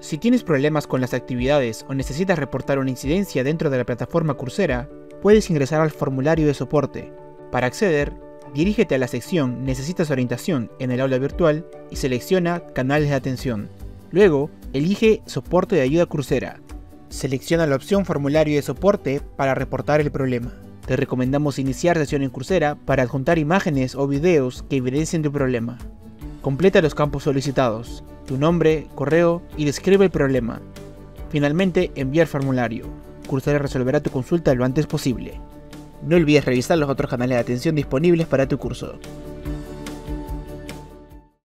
Si tienes problemas con las actividades o necesitas reportar una incidencia dentro de la plataforma Coursera, puedes ingresar al formulario de soporte. Para acceder, dirígete a la sección Necesitas orientación en el aula virtual y selecciona Canales de atención. Luego, elige Soporte de ayuda Coursera. Selecciona la opción Formulario de soporte para reportar el problema. Te recomendamos iniciar sesión en Coursera para adjuntar imágenes o videos que evidencien tu problema. Completa los campos solicitados, tu nombre, correo y describe el problema. Finalmente, enviar formulario. Coursera resolverá tu consulta lo antes posible. No olvides revisar los otros canales de atención disponibles para tu curso.